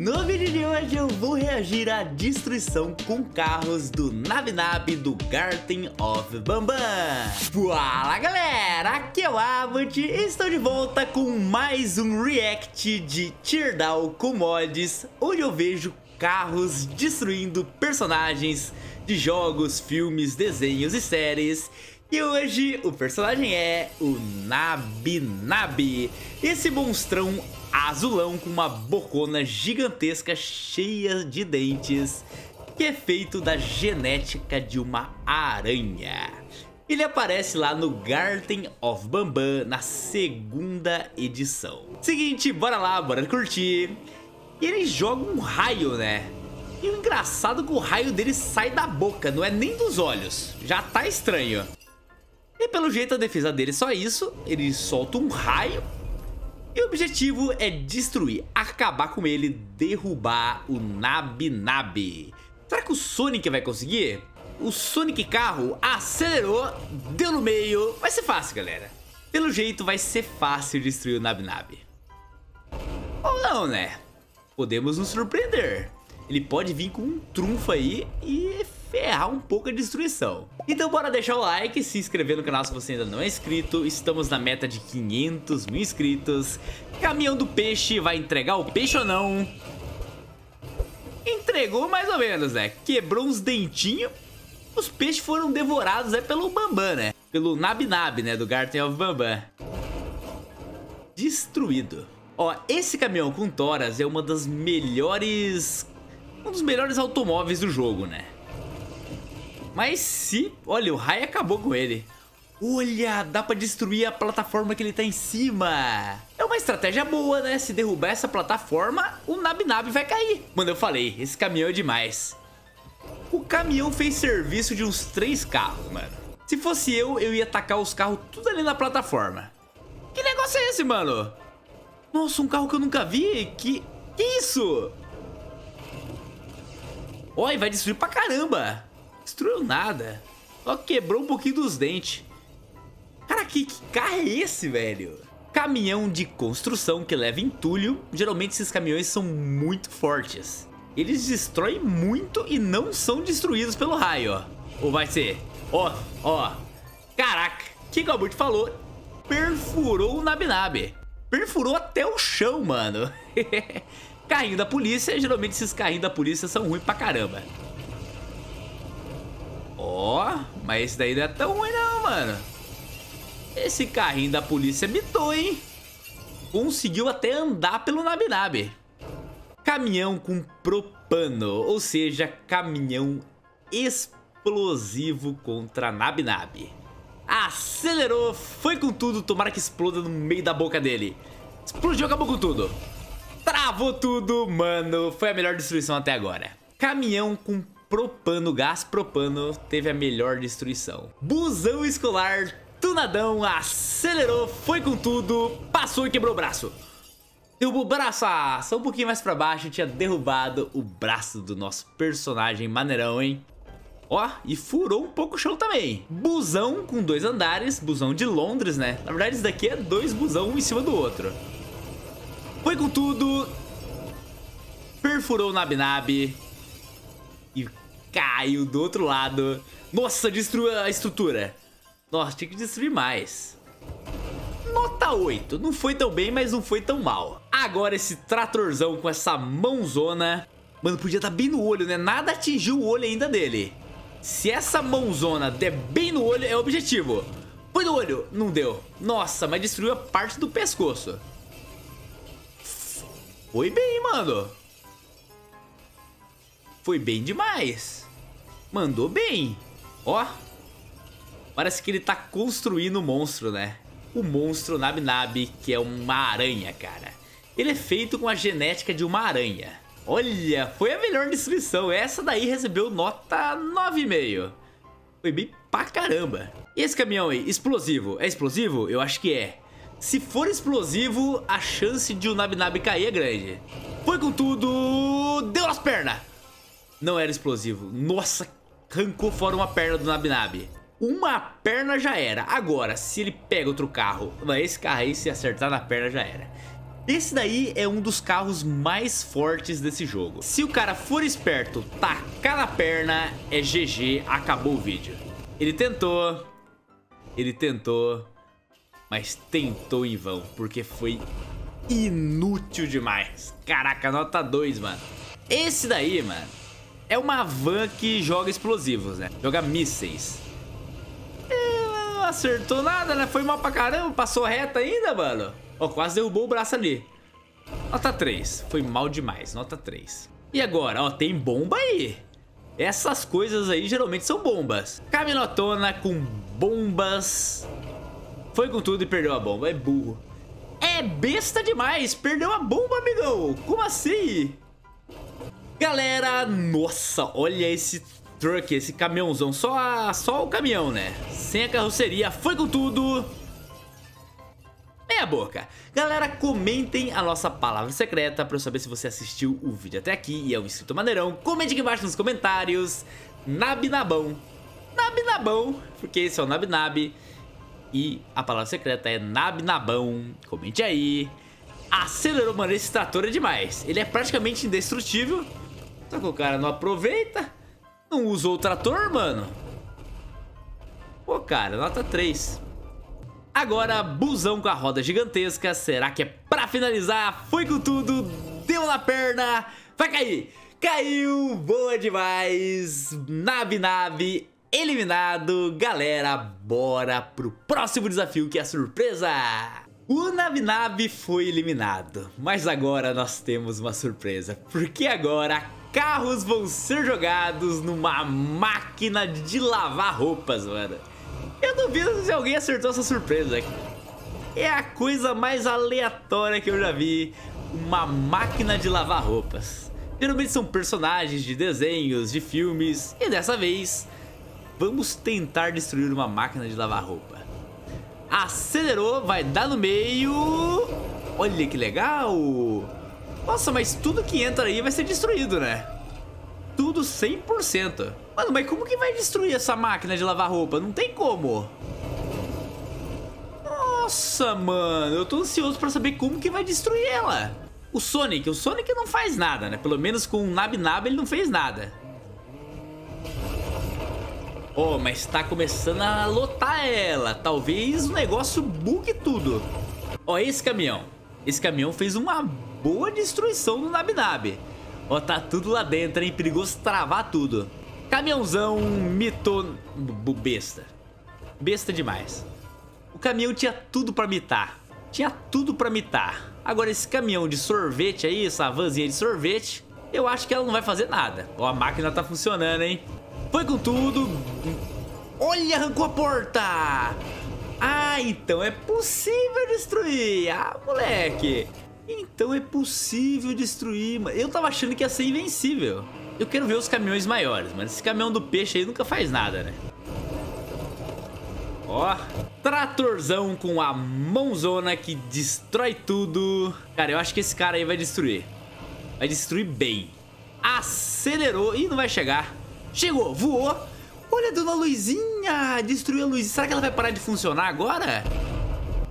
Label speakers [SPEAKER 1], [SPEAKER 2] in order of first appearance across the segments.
[SPEAKER 1] No vídeo de hoje eu vou reagir à destruição com carros do Nabnab do Garten of Bambam. Fala galera, aqui é o Avant e estou de volta com mais um react de Teardown com mods, onde eu vejo carros destruindo personagens de jogos, filmes, desenhos e séries e hoje o personagem é o Nabnab, esse monstrão azulão com uma bocona gigantesca cheia de dentes, que é feito da genética de uma aranha. Ele aparece lá no Garden of Bambam na segunda edição. Seguinte, bora lá, bora curtir. E ele joga um raio, né? E o engraçado é que o raio dele sai da boca, não é nem dos olhos. Já tá estranho. E pelo jeito a defesa dele é só isso, ele solta um raio e o objetivo é destruir, acabar com ele, derrubar o Nab Será que o Sonic vai conseguir? O Sonic carro acelerou, deu no meio, vai ser fácil galera. Pelo jeito vai ser fácil destruir o Nab Ou não né? Podemos nos surpreender. Ele pode vir com um trunfo aí e ferrar um pouco a destruição. Então bora deixar o like, se inscrever no canal se você ainda não é inscrito. Estamos na meta de 500 mil inscritos. Caminhão do peixe vai entregar o peixe ou não? Entregou mais ou menos, né? Quebrou uns dentinhos. Os peixes foram devorados é pelo Bambam, né? Pelo Nab Nab, né? Do Garten of Bambam. Destruído. Ó, esse caminhão com toras é uma das melhores... Um dos melhores automóveis do jogo, né? Mas se... Olha, o raio acabou com ele. Olha, dá pra destruir a plataforma que ele tá em cima. É uma estratégia boa, né? Se derrubar essa plataforma, o Nab vai cair. Mano, eu falei, esse caminhão é demais. O caminhão fez serviço de uns três carros, mano. Se fosse eu, eu ia tacar os carros tudo ali na plataforma. Que negócio é esse, mano? Nossa, um carro que eu nunca vi. Que, que isso? Olha, vai destruir pra caramba. Destruiu nada. Só quebrou um pouquinho dos dentes. Cara, que, que carro é esse, velho? Caminhão de construção que leva entulho. Geralmente esses caminhões são muito fortes. Eles destroem muito e não são destruídos pelo raio, ó. Ou vai ser? Ó, ó. Caraca, que o Albert falou? Perfurou o Nabnab. Perfurou até o chão, mano. carrinho da polícia, geralmente esses carrinhos da polícia são ruins pra caramba. Ó, oh, mas esse daí não é tão ruim não, mano. Esse carrinho da polícia mitou, hein? Conseguiu até andar pelo Nabinab. Caminhão com propano, ou seja, caminhão explosivo contra Nabinab. Acelerou, foi com tudo, tomara que exploda no meio da boca dele. Explodiu, acabou com tudo. Travou tudo, mano. Foi a melhor destruição até agora. Caminhão com propano, gás propano, teve a melhor destruição. Busão escolar, tunadão, acelerou, foi com tudo, passou e quebrou o braço. Derrubou o braço, ah, só um pouquinho mais pra baixo, tinha derrubado o braço do nosso personagem maneirão, hein? Ó, e furou um pouco o chão também. Busão com dois andares, busão de Londres, né? Na verdade, isso daqui é dois busão um em cima do outro. Foi com tudo. Perfurou o Nabnab. Caiu do outro lado. Nossa, destruiu a estrutura. Nossa, tinha que destruir mais. Nota 8. Não foi tão bem, mas não foi tão mal. Agora esse tratorzão com essa mãozona. Mano, podia dar bem no olho, né? Nada atingiu o olho ainda dele. Se essa mãozona der bem no olho, é o objetivo. Foi no olho. Não deu. Nossa, mas destruiu a parte do pescoço. Foi bem, mano. Foi bem demais. Mandou bem. Ó. Parece que ele tá construindo o monstro, né? O monstro Nab Nab, que é uma aranha, cara. Ele é feito com a genética de uma aranha. Olha, foi a melhor destruição. Essa daí recebeu nota 9,5. Foi bem pra caramba. E esse caminhão aí, explosivo, é explosivo? Eu acho que é. Se for explosivo, a chance de o Nab Nab cair é grande. Foi com tudo, deu as pernas. Não era explosivo. Nossa, arrancou fora uma perna do Nabnab. Uma perna já era. Agora, se ele pega outro carro, esse carro aí, se acertar na perna, já era. Esse daí é um dos carros mais fortes desse jogo. Se o cara for esperto, tacar na perna, é GG, acabou o vídeo. Ele tentou, ele tentou, mas tentou em vão, porque foi inútil demais. Caraca, nota 2, mano. Esse daí, mano, é uma van que joga explosivos, né? Joga mísseis. É, não acertou nada, né? Foi mal pra caramba, passou reta ainda, mano. Ó, quase derrubou o braço ali. Nota 3. Foi mal demais, nota 3. E agora, ó, tem bomba aí. Essas coisas aí geralmente são bombas. Caminotona com bombas. Foi com tudo e perdeu a bomba, é burro. É besta demais, perdeu a bomba, amigão. Como assim? Galera, nossa, olha esse truck, esse caminhãozão. Só, a, só o caminhão, né? Sem a carroceria, foi com tudo. Meia boca. Galera, comentem a nossa palavra secreta pra eu saber se você assistiu o vídeo até aqui e é um inscrito maneirão. Comente aqui embaixo nos comentários. Nabinabão. Nabinabão, porque esse é o Nabinab. E a palavra secreta é Nabinabão. Comente aí. Acelerou, mano, esse trator é demais. Ele é praticamente indestrutível. Só que o cara não aproveita. Não usou o trator, mano. Pô, cara, nota 3. Agora, busão com a roda gigantesca. Será que é pra finalizar? Foi com tudo. Deu na perna. Vai cair. Caiu. Boa demais. Nave, nave. Eliminado. Galera, bora pro próximo desafio que é a surpresa. O Nabinab foi eliminado, mas agora nós temos uma surpresa, porque agora carros vão ser jogados numa máquina de lavar roupas, mano. Eu duvido se alguém acertou essa surpresa. É a coisa mais aleatória que eu já vi. Uma máquina de lavar roupas. Geralmente são personagens de desenhos, de filmes. E dessa vez, vamos tentar destruir uma máquina de lavar roupa. Acelerou, vai dar no meio. Olha que legal. Nossa, mas tudo que entra aí vai ser destruído, né? Tudo 100%. Mano, mas como que vai destruir essa máquina de lavar roupa? Não tem como. Nossa, mano. Eu tô ansioso pra saber como que vai destruir ela. O Sonic, o Sonic não faz nada, né? Pelo menos com o Nab Nab ele não fez nada. Oh, mas tá começando a lotar ela. Talvez o negócio bugue tudo. Ó, oh, esse caminhão. Esse caminhão fez uma boa destruição no Nabinab. Ó, tá tudo lá dentro, hein? Perigoso travar tudo. Caminhãozão mito... Besta. Besta demais. O caminhão tinha tudo pra mitar. Tinha tudo pra mitar. Agora esse caminhão de sorvete aí, essa vanzinha de sorvete, eu acho que ela não vai fazer nada. Ó, a máquina tá funcionando, hein? Foi com tudo. Olha, arrancou a porta. Ah, então é possível destruir. Ah, moleque. Então é possível destruir. Eu tava achando que ia ser invencível. Eu quero ver os caminhões maiores, mas esse caminhão do peixe aí nunca faz nada, né? Ó, tratorzão com a mãozona que destrói tudo. Cara, eu acho que esse cara aí vai destruir. Vai destruir bem. Acelerou. e não vai chegar. Chegou, voou. Olha, dona Luizinha, destruiu a luzinha. Será que ela vai parar de funcionar agora?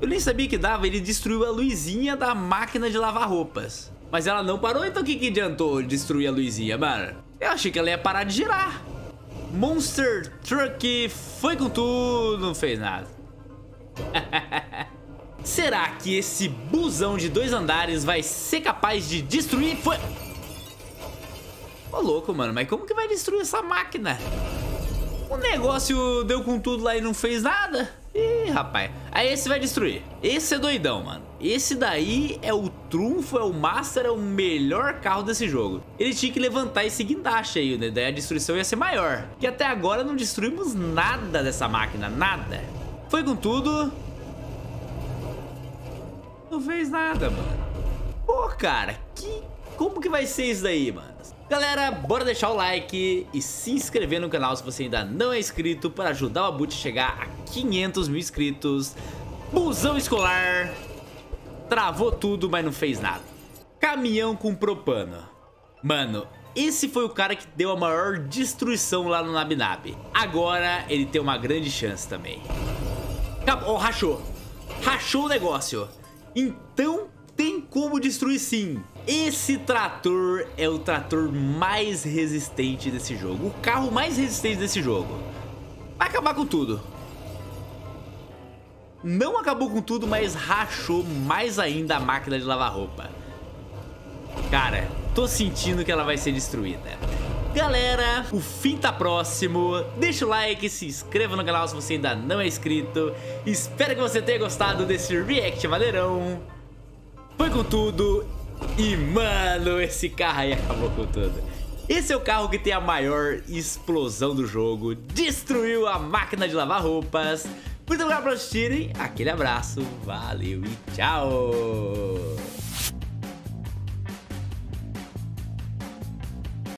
[SPEAKER 1] Eu nem sabia que dava, ele destruiu a luzinha da máquina de lavar roupas. Mas ela não parou, então o que, que adiantou destruir a luzinha, mano? Eu achei que ela ia parar de girar. Monster Truck foi com tudo, não fez nada. Será que esse busão de dois andares vai ser capaz de destruir? Foi... Ô louco, mano, mas como que vai destruir essa máquina? O negócio deu com tudo lá e não fez nada? Ih, rapaz. Aí esse vai destruir. Esse é doidão, mano. Esse daí é o trunfo, é o master, é o melhor carro desse jogo. Ele tinha que levantar esse guindaste aí, né? Daí a destruição ia ser maior. Que até agora não destruímos nada dessa máquina, nada. Foi com tudo. Não fez nada, mano. Pô, cara, que... Como que vai ser isso daí, mano? Galera, bora deixar o like e se inscrever no canal se você ainda não é inscrito para ajudar o Abut a chegar a 500 mil inscritos. Busão escolar, travou tudo, mas não fez nada. Caminhão com propano. Mano, esse foi o cara que deu a maior destruição lá no Nabinab. Agora ele tem uma grande chance também. Acabou, rachou. Rachou o negócio. Então tem como destruir sim. Esse trator é o trator mais resistente desse jogo. O carro mais resistente desse jogo. Vai acabar com tudo. Não acabou com tudo, mas rachou mais ainda a máquina de lavar roupa. Cara, tô sentindo que ela vai ser destruída. Galera, o fim tá próximo. Deixa o like, se inscreva no canal se você ainda não é inscrito. Espero que você tenha gostado desse react valerão. Foi com tudo. E, mano, esse carro aí acabou com tudo. Esse é o carro que tem a maior explosão do jogo. Destruiu a máquina de lavar roupas. Muito obrigado por assistirem. Aquele abraço. Valeu e tchau.